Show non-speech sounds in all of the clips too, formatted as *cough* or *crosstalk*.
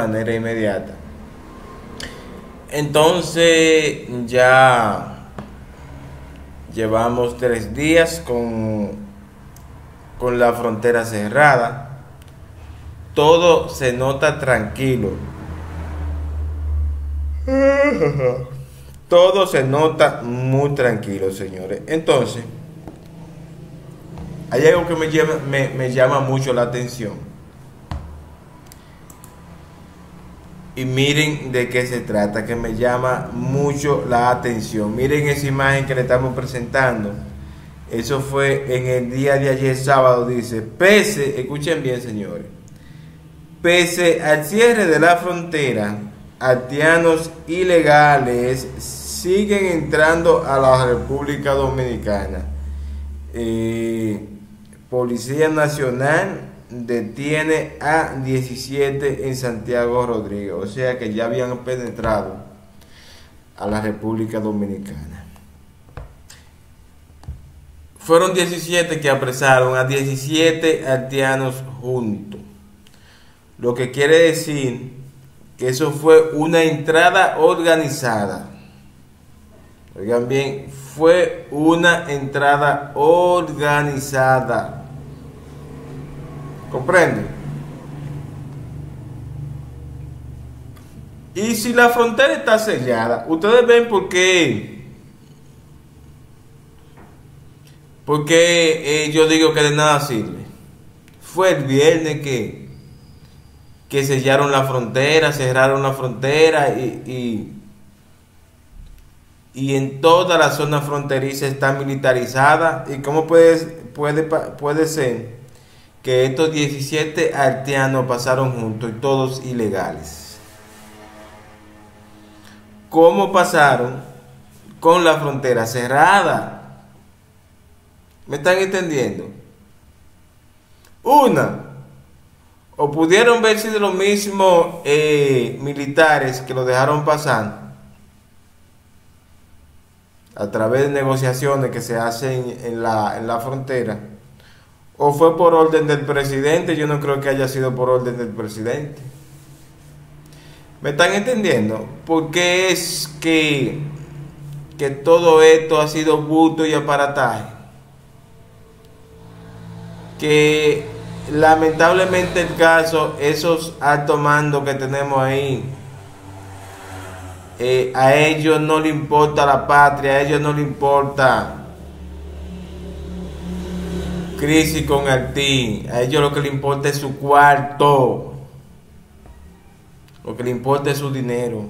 manera inmediata. Entonces ya llevamos tres días con, con la frontera cerrada. Todo se nota tranquilo. *laughs* Todo se nota muy tranquilo, señores. Entonces, hay algo que me, lleva, me, me llama mucho la atención. Y miren de qué se trata, que me llama mucho la atención. Miren esa imagen que le estamos presentando. Eso fue en el día de ayer sábado, dice, pese, escuchen bien señores, pese al cierre de la frontera, haitianos ilegales siguen entrando a la República Dominicana. Eh, Policía Nacional detiene a 17 en Santiago Rodríguez, o sea que ya habían penetrado a la República Dominicana. Fueron 17 que apresaron a 17 haitianos juntos, lo que quiere decir que eso fue una entrada organizada. Oigan bien, fue una entrada organizada ¿Comprende? Y si la frontera está sellada, ustedes ven por qué. Porque eh, yo digo que de nada sirve. Fue el viernes que, que sellaron la frontera, cerraron la frontera y, y, y en toda la zona fronteriza está militarizada. ¿Y cómo puede, puede, puede ser? Que estos 17 haitianos pasaron juntos y todos ilegales. ¿Cómo pasaron con la frontera cerrada? ¿Me están entendiendo? Una, o pudieron ver si de los mismos eh, militares que lo dejaron pasar a través de negociaciones que se hacen en la, en la frontera ¿O fue por orden del presidente? Yo no creo que haya sido por orden del presidente. ¿Me están entendiendo? Porque es que, que todo esto ha sido buto y aparataje. Que lamentablemente el caso, esos altos mandos que tenemos ahí, eh, a ellos no le importa la patria, a ellos no le importa crisis con Haití. A ellos lo que le importa es su cuarto. Lo que le importa es su dinero.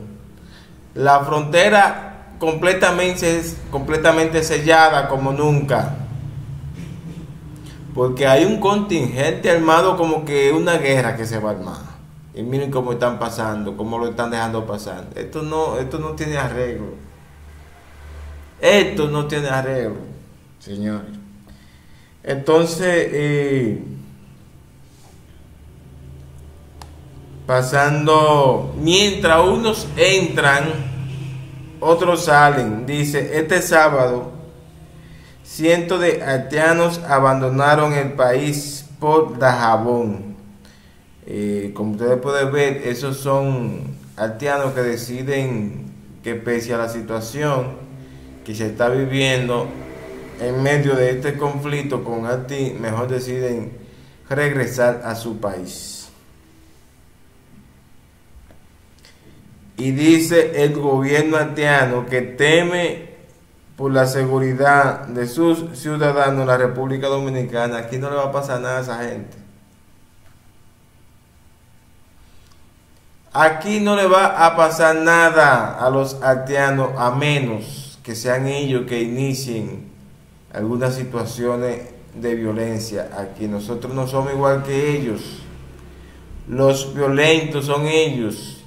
La frontera completamente, completamente sellada como nunca. Porque hay un contingente armado como que una guerra que se va a armar. Y miren cómo están pasando, cómo lo están dejando pasar. Esto no, esto no tiene arreglo. Esto no tiene arreglo, señores. Entonces, eh, pasando, mientras unos entran, otros salen. Dice, este sábado, cientos de haitianos abandonaron el país por Dajabón. Eh, como ustedes pueden ver, esos son haitianos que deciden que pese a la situación que se está viviendo, en medio de este conflicto con Haití, mejor deciden regresar a su país. Y dice el gobierno haitiano que teme por la seguridad de sus ciudadanos en la República Dominicana. Aquí no le va a pasar nada a esa gente. Aquí no le va a pasar nada a los haitianos a menos que sean ellos que inicien algunas situaciones de violencia. Aquí nosotros no somos igual que ellos. Los violentos son ellos.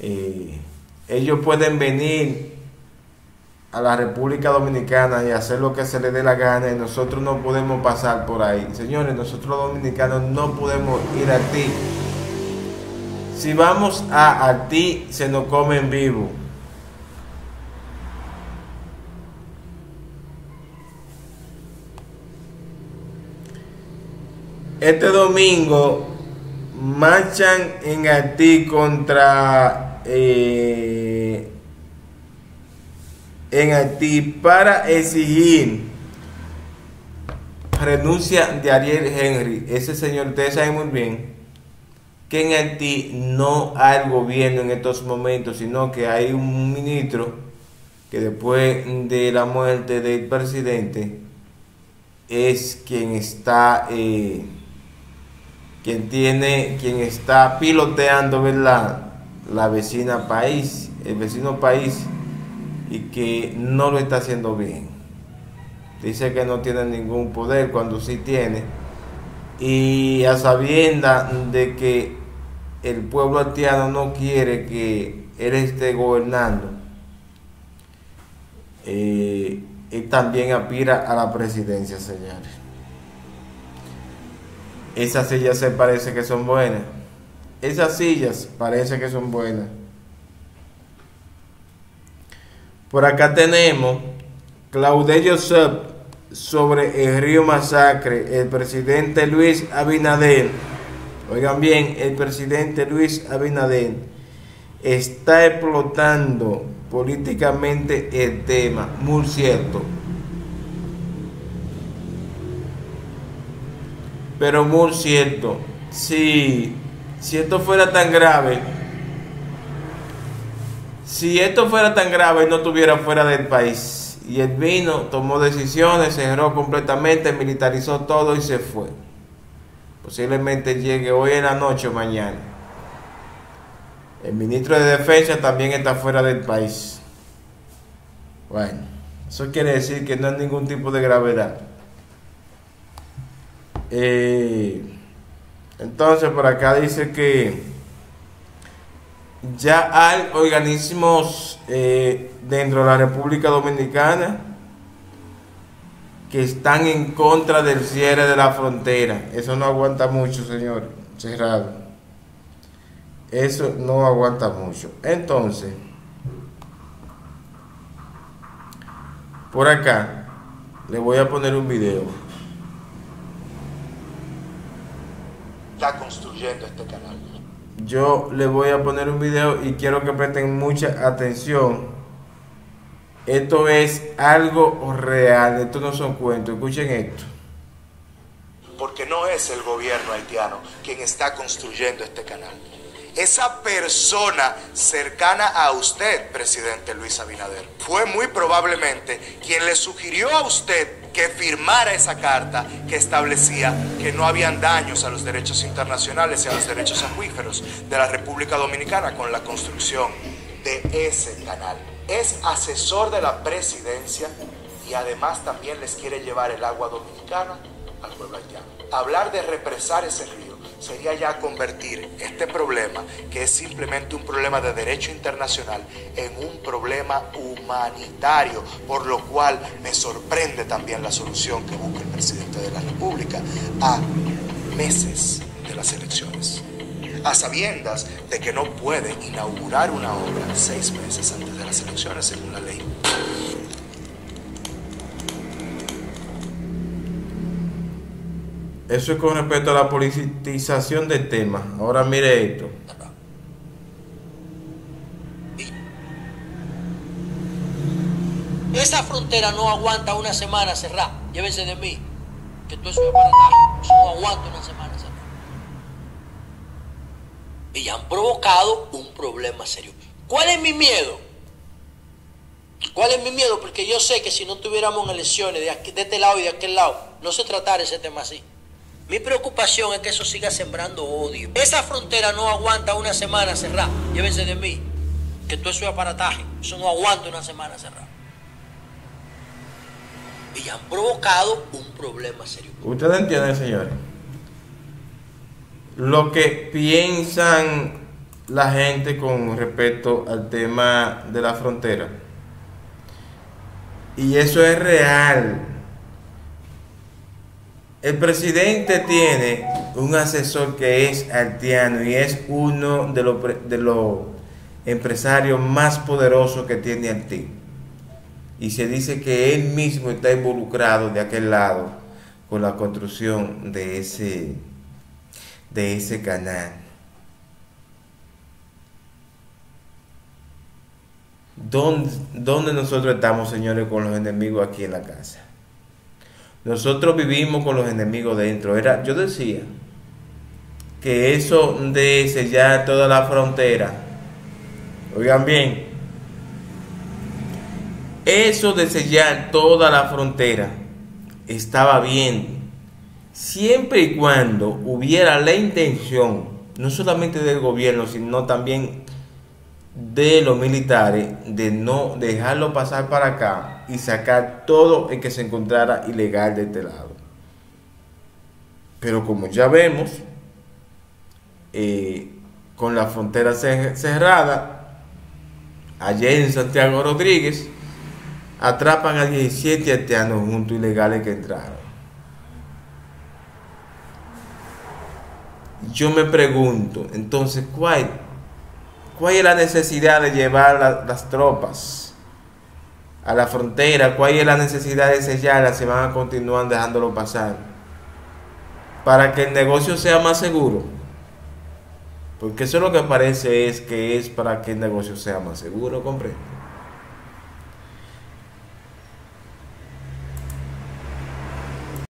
Eh, ellos pueden venir a la República Dominicana y hacer lo que se les dé la gana y nosotros no podemos pasar por ahí. Señores, nosotros los dominicanos no podemos ir a ti. Si vamos a, ti, se nos come en vivo. Este domingo marchan en Haití contra eh, en Haití para exigir renuncia de Ariel Henry. Ese señor, ustedes saben muy bien que en Haití no hay gobierno en estos momentos, sino que hay un ministro que después de la muerte del presidente es quien está eh, quien tiene quien está piloteando ¿verdad? la vecina país el vecino país y que no lo está haciendo bien dice que no tiene ningún poder cuando sí tiene y a sabienda de que el pueblo haitiano no quiere que él esté gobernando, eh, él también aspira a la presidencia, señores. Esas sillas se parece que son buenas. Esas sillas parece que son buenas. Por acá tenemos Claudio Joseph sobre el río Masacre, el presidente Luis Abinader Oigan bien, el presidente Luis Abinader está explotando políticamente el tema, muy cierto. Pero muy cierto, si, si esto fuera tan grave, si esto fuera tan grave no estuviera fuera del país, y el vino, tomó decisiones, cerró completamente, militarizó todo y se fue. Posiblemente llegue hoy en la noche o mañana. El ministro de Defensa también está fuera del país. Bueno, eso quiere decir que no hay ningún tipo de gravedad. Eh, entonces por acá dice que ya hay organismos eh, dentro de la República Dominicana que están en contra del cierre de la frontera. Eso no aguanta mucho, señor. Cerrado. Eso no aguanta mucho. Entonces, por acá, le voy a poner un video. Está construyendo este canal. Yo le voy a poner un video y quiero que presten mucha atención esto es algo real, esto no son cuentos, escuchen esto. Porque no es el gobierno haitiano quien está construyendo este canal. Esa persona cercana a usted, presidente Luis Abinader, fue muy probablemente quien le sugirió a usted que firmara esa carta que establecía que no habían daños a los derechos internacionales y a los derechos acuíferos de la República Dominicana con la construcción de ese canal es asesor de la presidencia y además también les quiere llevar el agua dominicana al pueblo haitiano. Hablar de represar ese río sería ya convertir este problema, que es simplemente un problema de derecho internacional, en un problema humanitario, por lo cual me sorprende también la solución que busca el presidente de la República a meses de las elecciones a sabiendas de que no puede inaugurar una obra seis meses antes de las elecciones según la ley. Eso es con respecto a la politización del tema. Ahora mire esto. Esa frontera no aguanta una semana cerrada. Llévense de mí. Que todo eso es Eso no aguanta una semana cerrada y han provocado un problema serio. ¿Cuál es mi miedo? ¿Cuál es mi miedo? Porque yo sé que si no tuviéramos elecciones de, aquí, de este lado y de aquel lado, no se tratara ese tema así. Mi preocupación es que eso siga sembrando odio. Esa frontera no aguanta una semana cerrada. Llévense de mí, que todo eso es aparataje. Eso no aguanta una semana cerrada. Y han provocado un problema serio. ¿Ustedes entienden, señores? lo que piensan la gente con respecto al tema de la frontera. Y eso es real. El presidente tiene un asesor que es haitiano y es uno de los, de empresarios más poderosos que tiene Haití. Y se dice que él mismo está involucrado de aquel lado con la construcción de ese de ese canal. ¿Dónde, ¿Dónde, nosotros estamos, señores, con los enemigos aquí en la casa? Nosotros vivimos con los enemigos dentro. Era, yo decía que eso de sellar toda la frontera, oigan bien, eso de sellar toda la frontera estaba bien, siempre y cuando hubiera la intención, no solamente del gobierno, sino también de los militares, de no dejarlo pasar para acá y sacar todo el que se encontrara ilegal de este lado. Pero como ya vemos, eh, con la frontera cerrada, ayer en Santiago Rodríguez, atrapan a 17 haitianos juntos ilegales que entraron. Yo me pregunto, entonces, ¿cuál, cuál es la necesidad de llevar las tropas a la frontera? ¿Cuál es la necesidad de sellarlas si van a continuar dejándolo pasar? Para que el negocio sea más seguro. Porque eso lo que parece es que es para que el negocio sea más seguro, comprende.